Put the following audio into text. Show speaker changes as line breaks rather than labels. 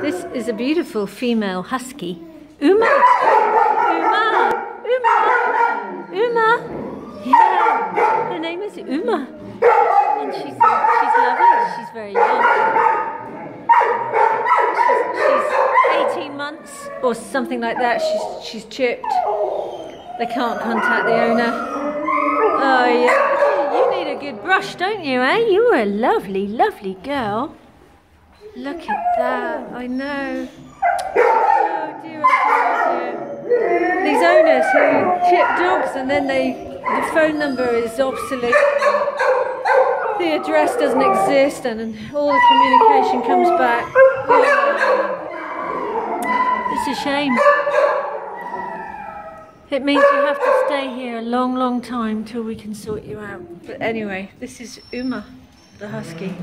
This is a beautiful female husky. Uma! Uma! Uma! Uma! Yeah, her name is Uma. And she's, she's lovely. She's very young. She's, she's 18 months or something like that. She's, she's chipped. They can't contact the owner. Oh, yeah. You need a good brush, don't you, eh? You're a lovely, lovely girl. Look at that. I know. Oh, dear, oh, dear, oh, dear. These owners who chip dogs and then they, the phone number is obsolete. The address doesn't exist and all the communication comes back. It's a shame. It means you have to stay here a long, long time till we can sort you out. But anyway, this is Uma, the husky.